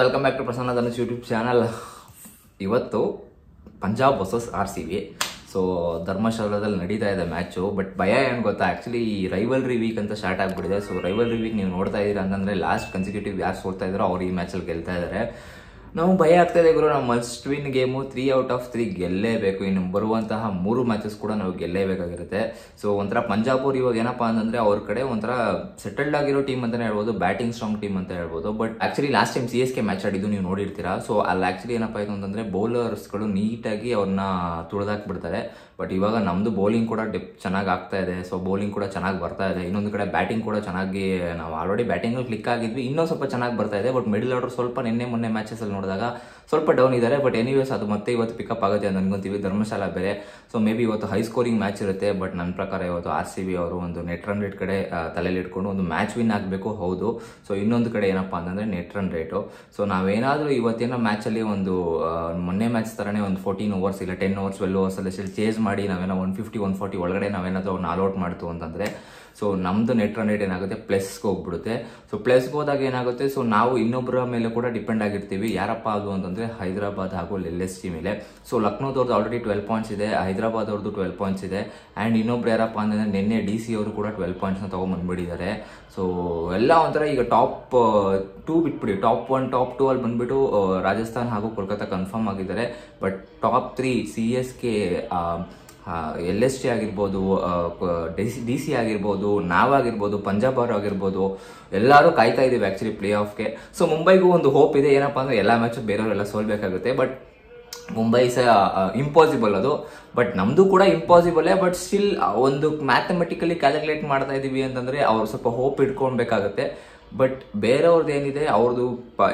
Welcome back to Prasanna Dhanush YouTube channel ಇವತ್ತು Punjab versus R C B so ಧರ್ಮಶಾಲದಲ್ಲಿ ನಡೀತಾ ಇದೆ match but ಭಯ ಏನು ಗೊತ್ತಾ? ಆ್ಯಕ್ಚುಲಿ ರೈವಲ್ರಿ ವೀಕ್ ಅಂತ ಸ್ಟಾರ್ಟ್ ಆಗಿಬಿಟ್ಟಿದೆ. ಸೊ ರೈವಲ್ರಿ ವೀಕ್ ನೀವು ನೋಡ್ತಾ ಇದ್ದೀರಾ ಅಂತಂದರೆ ಲಾಸ್ಟ್ ಕನ್ಸಿಕ್ಯೂಟಿವ್ ಯಾರು ಸೋಡ್ತಾ ಇದ್ದಾರೋ ಅವ್ರು ಈ ಮ್ಯಾಚಲ್ಲಿ ಗೆಲ್ತಾ ಇದ್ದಾರೆ ನಾವು ಭಯ ಆಗ್ತಾ ಇದೆ ಗುರು. ನಾವು must win game three out of three ಗೆಲ್ಲೇಬೇಕು. ಇನ್ನು ಬರುವಂತಹ ಮೂರು ಮ್ಯಾಚಸ್ ಕೂಡ ನಾವು ಗೆಲ್ಲೇಬೇಕಾಗಿರುತ್ತೆ. ಸೊ ಒಂಥರ ಪಂಜಾಬ್ ಅವ್ರು ಇವಾಗ ಏನಪ್ಪಾ ಅಂತಂದ್ರೆ ಅವ್ರ ಕಡೆ ಒಂಥರ ಸೆಟಲ್ಡ್ ಆಗಿರೋ ಟೀಮ್ ಅಂತಾನೆ ಹೇಳ್ಬೋದು ಬ್ಯಾಟಿಂಗ್ ಸ್ಟ್ರಾಂಗ್ ಟೀಮ್ ಅಂತ ಹೇಳ್ಬೋದು. But actually last time C S K match ಆಡಿದ್ದು ನೀವು ನೋಡಿರ್ತೀರಾ. ಸೊ ಅಲ್ಲಿ ಆಕ್ಚುಲಿ ಏನಪ್ಪಾ ಇದು ಅಂತಂದ್ರೆ ಬೌಲರ್ಸ್ಗಳು ನೀಟಾಗಿ ಅವ್ರನ್ನ ತುಳಿದಾಕ್ಬಿಡ್ತಾರೆ. ಬಟ್ ಇವಾಗ ನಮ್ದು ಬೌಲಿಂಗ್ ಕೂಡ ಡಿಪ್ ಚೆನ್ನಾಗಿ ಆಗ್ತಾ ಇದೆ. ಸೊ ಬೌಲಿಂಗ್ ಕೂಡ ಚೆನ್ನಾಗಿ ಬರ್ತಾ ಇದೆ. ಇನ್ನೊಂದು ಕಡೆ ಬ್ಯಾಟಿಂಗ್ ಕೂಡ ಚೆನ್ನಾಗಿ, ನಾವು ಆಲ್ರೆಡಿ ಬ್ಯಾಟಿಂಗ್ ಕ್ಲಿಕ್ ಆಗಿದ್ವಿ. ಇನ್ನೂ ಸ್ವಲ್ಪ ಚೆನ್ನಾಗಿ ಬರ್ತಾ ಇದೆ. ಬಟ್ ಮಿಡಲ್ ಆರ್ಡರ್ ಸ್ವಲ್ಪ ನಿನ್ನೆ, ಮೊನ್ನೆ ಮ್ಯಾಚಸ್ ಅಲ್ಲಿ ನೋಡಿದಾಗ ಸ್ವಲ್ಪ ಡೌನ್ ಇದ್ದಾರೆ ಬಟ್ ಎನಿವೇಸ್ ಅದು ಮತ್ತೆ ಇವತ್ತು ಪಿಕಪ್ ಆಗುತ್ತೆ ಅಂತ ಅನ್ಕೊಂತೀವಿ. ಧರ್ಮಶಾಲಾ ಬೇರೆ. ಸೊ ಮೇ ಬಿ ಇವತ್ತು ಹೈ ಸ್ಕೋರಿಂಗ್ ಮ್ಯಾಚ್ ಇರುತ್ತೆ ಬಟ್ ನನ್ನ ಪ್ರಕಾರ ಇವತ್ತು ಆರ್ ಸಿ ಬಿ ಅವರು ಒಂದು ನೆಟ್ ರನ್ ರೇಟ್ ಕಡೆ ತಲೆಯಲ್ಲಿ ಇಟ್ಕೊಂಡು ಒಂದು ಮ್ಯಾಚ್ ವಿನ್ ಆಗಬೇಕು, ಹೌದು. ಸೊ ಇನ್ನೊಂದು ಕಡೆ ಏನಪ್ಪಾ ಅಂತಂದ್ರೆ ನೆಟ್ ರನ್ ರೇಟು ಸೊ ನಾವೇನಾದರೂ ಇವತ್ತಿನ ಮ್ಯಾಚಲ್ಲಿ ಒಂದು ಮೊನ್ನೆ ಮ್ಯಾಚ್ ಥರನೇ ಒಂದು ಫೋರ್ಟೀನ್ ಓವರ್ಸ್ ಇಲ್ಲ ಟೆನ್ ಓವರ್ಸ್ ಟ್ವೆಲ್ ಓವರ್ಸ್ ಅಲ್ಲಿ ಚೇಸ್ ಮಾಡಿ ನಾವೇನೋ ಒನ್ ಫಿಫ್ಟಿ ಒನ್ ಫಾರ್ಟಿ ಒಳಗಡೆ ನಾವೇನಾದರೂ ಅವ್ನ ಆಲ್ಔಟ್ ಮಾಡ್ತು ಅಂತಂದ್ರೆ ಸೊ ನಮ್ದು ನೆಟ್ ರನ್ ರೇಟ್ ಏನಾಗುತ್ತೆ? ಪ್ಲಸ್ಗೆ ಹೋಗ್ಬಿಡುತ್ತೆ. ಸೊ ಪ್ಲಸ್ಗೆ ಹೋದಾಗ ಏನಾಗುತ್ತೆ? ಸೊ ನಾವು ಇನ್ನೊಬ್ಬರ ಮೇಲೆ ಕೂಡ ಡಿಪೆಂಡ್ ಆಗಿರ್ತೀವಿ. ಯಾರಪ್ಪ ಅದು ಅಂತಂದ್ರೆ ಹೈದರಾಬಾದ್ ಹಾಗೂ ಎಲ್ ಎಸ್ ಜಿ ಮೇಲೆ. ಸೊ ಲಕ್ನೋದವ್ರದ್ದು ಆಲ್ರೆಡಿ ಟ್ವೆಲ್ ಪಾಯಿಂಟ್ಸ್ ಇದೆ ಹೈದರಾಬಾದ್ ಅವ್ರದ್ದು ಟ್ವೆಲ್ ಪಾಯಿಂಟ್ಸ್ ಇದೆ ಆ್ಯಂಡ್ ಇನ್ನೊಬ್ರು ಯಾರಪ್ಪ ಅಂದರೆ ನಿನ್ನೆ ಡಿ ಸಿ ಅವರು ಕೂಡ ಟ್ವೆಲ್ ಪಾಯಿಂಟ್ಸ್ನ ತೊಗೊಂಡ್ಬಂದ್ಬಿಟ್ಟಿದ್ದಾರೆ. ಸೊ ಎಲ್ಲ ಒಂಥರ ಈಗ ಟಾಪ್ ಟೂ ಬಿಟ್ಬಿಡಿ. ಟಾಪ್ ಒನ್ ಟಾಪ್ ಟೂ ಅಲ್ಲಿ ಬಂದ್ಬಿಟ್ಟು ರಾಜಸ್ಥಾನ್ ಹಾಗೂ ಕೋಲ್ಕತ್ತಾ ಕನ್ಫರ್ಮ್ ಆಗಿದ್ದಾರೆ. But top three C S K L S T ಆಗಿರ್ಬೋದು ಡಿ ಸಿ ಆಗಿರ್ಬೋದು ನಾವಾಗಿರ್ಬೋದು ಪಂಜಾಬ್ ಅವರು ಆಗಿರ್ಬೋದು, ಎಲ್ಲರೂ ಕಾಯ್ತಾ ಇದೀವಿ ಆಕ್ಚುಲಿ ಪ್ಲೇ ಆಫ್ಗೆ ಸೊ ಮುಂಬೈಗೂ ಒಂದು ಹೋಪ್ ಇದೆ, ಏನಪ್ಪಾ ಅಂದ್ರೆ ಎಲ್ಲ ಮ್ಯಾಚ್ ಬೇರೆಯವರೆಲ್ಲ ಸೋಲ್ಬೇಕಾಗುತ್ತೆ ಬಟ್ ಮುಂಬೈ ಸಹ ಇಂಪಾಸಿಬಲ್ ಅದು. ಬಟ್ ನಮ್ದು ಕೂಡ ಇಂಪಾಸಿಬಲೇ ಬಟ್ ಸ್ಟಿಲ್ ಒಂದು ಮ್ಯಾಥಮೆಟಿಕಲಿ ಕ್ಯಾಲ್ಕುಲೇಟ್ ಮಾಡ್ತಾ ಇದೀವಿ ಅಂತಂದ್ರೆ ಅವ್ರು ಸ್ವಲ್ಪ ಹೋಪ್ ಇಟ್ಕೊಳ್ಬೇಕಾಗುತ್ತೆ. ಬಟ್ ಬೇರೆಯವ್ರದ್ದು ಏನಿದೆ ಅವ್ರದ್ದು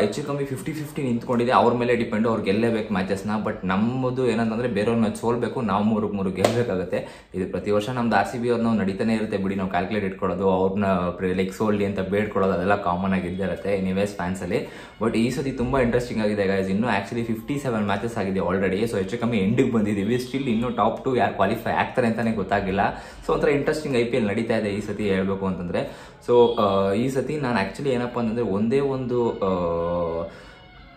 ಹೆಚ್ಚು ಕಮ್ಮಿ ಫಿಫ್ಟಿ ಫಿಫ್ಟಿ ನಿಂತ್ಕೊಂಡಿದೆ. ಅವ್ರ ಮೇಲೆ ಡಿಪೆಂಡ್ ಅವ್ರು ಗೆಲ್ಲೇಬೇಕು ಮ್ಯಾಚಸ್ನ ಬಟ್ ನಮ್ಮದು ಏನಂತಂದ್ರೆ ಬೇರೆಯವ್ರ ಮ್ಯಾಚ್ ಸೋಲ್ಬೇಕು, ನಾವು ಮೂರು ಮೂರು ಗೆಲ್ಲಬೇಕಾಗುತ್ತೆ ಇದು ಪ್ರತಿ ವರ್ಷ ನಮ್ದು ಆರ್ ಸಿ ಬಿ ಅವ್ರನ್ನ ನಡೀತಾನೆ ಇರುತ್ತೆ ಬಿಡಿ. ನಾವು ಕ್ಯಾಲ್ಕುಲೇಟ್ ಇಟ್ಕೊಳ್ಳೋದು ಅವ್ರನ್ನ ಲೈಕ್ ಸೋಲ್ಡಿ ಅಂತ ಬೇಡ್ಕೊಳ್ಳೋದು, ಅದೆಲ್ಲ ಕಾಮನ್ ಆಗಿ ಇದ್ದೇ ಇರುತ್ತೆ ಎನಿವೇಸ್ ಫ್ಯಾನ್ಸಲ್ಲಿ ಬಟ್ ಈ ಸತಿ ತುಂಬ ಇಂಟ್ರೆಸ್ಟಿಂಗ್ ಆಗಿದೆ ಗೈಸ್ ಇನ್ನು ಆಕ್ಚುಲಿ ಫಿಫ್ಟಿ ಸೆವೆನ್ ಮ್ಯಾಚಸ್ ಆಗಿದೆ ಆಲ್ರೆಡಿ ಸೊ ಹೆಚ್ಚು ಕಮ್ಮಿ ಎಂಡಿಗೆ ಬಂದಿದ್ದೀವಿ. ಸ್ಟಿಲ್ ಇನ್ನೂ ಟಾಪ್ ಟು ಯಾರು ಕ್ವಾಲಿಫೈ ಆಗ್ತಾರೆ ಅಂತಲೇ ಗೊತ್ತಾಗಿಲ್ಲ. ಸೊ ಒಂಥರ ಇಂಟ್ರೆಸ್ಟಿಂಗ್ ಐ ಪಿ ಎಲ್ ನಡೀತಾ ಇದೆ ಈ ಸತಿ ಹೇಳಬೇಕು ಅಂತಂದರೆ. ಸೊ ಈ ಸತಿ ನಾನು ಆಕ್ಚುಲಿ ಏನಪ್ಪ ಅಂತಂದರೆ ಒಂದೇ ಒಂದು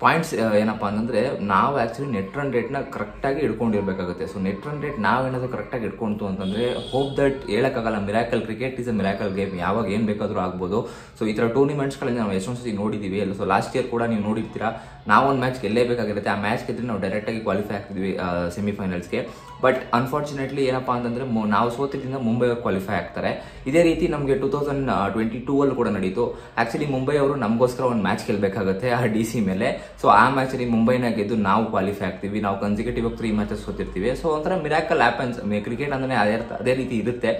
ಪಾಯಿಂಟ್ಸ್ ಏನಪ್ಪ ಅಂತಂದರೆ ನಾವು ಆ್ಯಕ್ಚುಲಿ ನೆಟ್ ರನ್ ರೇಟ್ನ ಕರೆಕ್ಟಾಗಿ ಇಟ್ಕೊಂಡಿರ್ಬೇಕಾಗುತ್ತೆ ಸೊ ನೆಟ್ ರನ್ ರೇಟ್ ನಾವೇನಾದರೂ ಕರೆಕ್ಟಾಗಿ ಇಟ್ಕೊಂತು ಅಂತಂದರೆ ಹೋಪ್ ದಟ್ ಹೇಳೋಕ್ಕಾಗಲ್ಲ. Miracle cricket is a miracle game ಯಾವಾಗ ಏನು ಬೇಕಾದರೂ ಆಗ್ಬೋದು. ಸೊ ಈ ಥರ ಟೂರ್ನಿಮೆಂಟ್ಸ್ಗಳಲ್ಲಿ ನಾವು ಎಷ್ಟೊಂದು ಸತಿ ನೋಡಿದ್ದೀವಿ ಅಲ್ಲ ಸೊ ಲಾಸ್ಟ್ ಇಯರ್ ಕೂಡ ನೀವು ನೋಡಿರ್ತೀರಾ. ನಾವು ಒಂದು ಮ್ಯಾಚ್ ಗೆಲ್ಲೇಬೇಕಾಗಿರುತ್ತೆ. ಆ ಮ್ಯಾಚ್ ಗೆದ್ದರೆ ನಾವು ಡೈರೆಕ್ಟಾಗಿ ಕ್ವಾಲಿಫೈ ಆಗ್ತಿದ್ವಿ ಸೆಮಿಫೈನಲ್ಸ್ಗೆ ಬಟ್ ಅನ್ಫಾರ್ಚುನೇಟ್ಲಿ ಏನಪ್ಪಾ ಅಂತಂದ್ರೆ ನಾವು ಸೋತಿದ್ರಿಂದ ಮುಂಬೈ ಕ್ವಾಲಿಫೈ ಆಗ್ತಾರೆ. ಇದೇ ರೀತಿ ನಮಗೆ ಟೂ ತೌಸಂಡ್ ಟ್ವೆಂಟಿ ಟೂ ಅಲ್ಲಿ ಕೂಡ ನಡೀತು. ಆಕ್ಚುಲಿ ಮುಂಬೈ ಅವರು ನಮಗೋಸ್ಕರ ಒಂದು ಮ್ಯಾಚ್ ಗೆಲ್ಬೇಕಾಗುತ್ತೆ ಆ ಡಿ ಸಿ ಮೇಲೆ. ಸೊ ಆ ಮ್ಯಾಚ್ ಅಲ್ಲಿ ಮುಂಬೈನ ಗೆದ್ದು ನಾವು ಕ್ವಾಲಿಫೈ ಆಗ್ತೀವಿ. ನಾವು ಕನ್ಸಿಕ್ಯೂಟಿವ್ ತ್ರೀ ಮ್ಯಾಚಸ್ ಸೋತಿರ್ತೀವಿ. ಸೊ ಒಂಥರ ಮಿರಾಕಲ್ ಆಪನ್ಸ್ ಕ್ರಿಕೆಟ್ ಅಂದ್ರೆ ಅದೇ ಅದೇ ರೀತಿ ಇರುತ್ತೆ.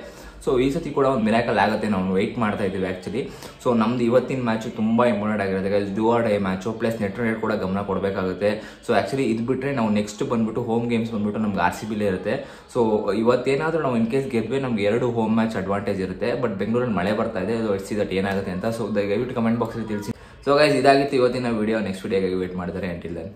ಸೊ ಈ ಸತಿ ಕೂಡ ಒಂದು ಮಿರಾಕಲ್ ಆಗುತ್ತೆ ನಾವು ವೆಯ್ಟ್ ಮಾಡ್ತಾ ಇದ್ದೀವಿ ಆಕ್ಚುಲಿ ಸೊ ನಮ್ದು ಇವತ್ತಿನ ಮ್ಯಾಚ್ ತುಂಬ ಇಂಪಾರ್ಟೆಂಟ್ ಆಗಿರುತ್ತೆ. Do or die match plus net rate ಕೂಡ ಗಮನ ಕೊಡಬೇಕಾಗುತ್ತೆ. ಸೊ ಆ್ಯಕ್ಚುಲಿ ಇದು ಬಿಟ್ಟರೆ ನಾವು ನೆಕ್ಸ್ಟ್ ಬಂದ್ಬಿಟ್ಟು ಹೋಮ್ ಗೇಮ್ಸ್ ಬಂದ್ಬಿಟ್ಟು ನಮ್ಗೆ ಆರ್ ಸಿ ಬಿಲೇ ಇರುತ್ತೆ. ಸೊ ಇವತ್ತೇನಾದರೂ ನಾವು ಇನ್ ಕೇಸ್ ಗೆದ್ವೆ, ನಮ್ಗೆ ಎರಡು ಹೋಮ್ ಮ್ಯಾಚ್ ಅಡ್ವಾಂಟೇಜ್ ಇರುತ್ತೆ. ಬಟ್ ಬೆಂಗಳೂರಲ್ಲಿ ಮಳೆ ಬರ್ತಾ ಇದೆ ಇಟ್ಸ್ ದಟ್ ಏನಾಗುತ್ತೆ ಅಂತ. ಸೊ ದಯವಿಟ್ಟು ಕಮೆಂಟ್ ಬಾಕ್ಸಲ್ಲಿ ತಿಳಿಸಿ. ಸೊ ಗೈಸ್ ಇದಾಗಿತ್ತು ಇವತ್ತಿನ ವಿಡಿಯೋ ನೆಕ್ಸ್ಟ್ ವಿಡಿಯೋಗಾಗಿ ವೇಟ್ ಮಾಡ್ತಾರೆ ಅಂಟಿಲ್ ದೆನ್